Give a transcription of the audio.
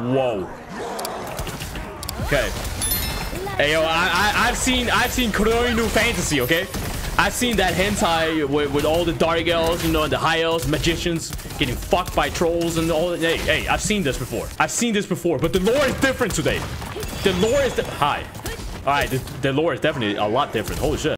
Whoa. Okay. Hey yo, I, I I've seen I've seen Kuroinu Fantasy, okay? I've seen that hentai with, with all the dark elves, you know, and the high elves, magicians getting fucked by trolls and all. Hey, hey, I've seen this before. I've seen this before, but the lore is different today. The lore is hi. All right, the, the lore is definitely a lot different. Holy shit.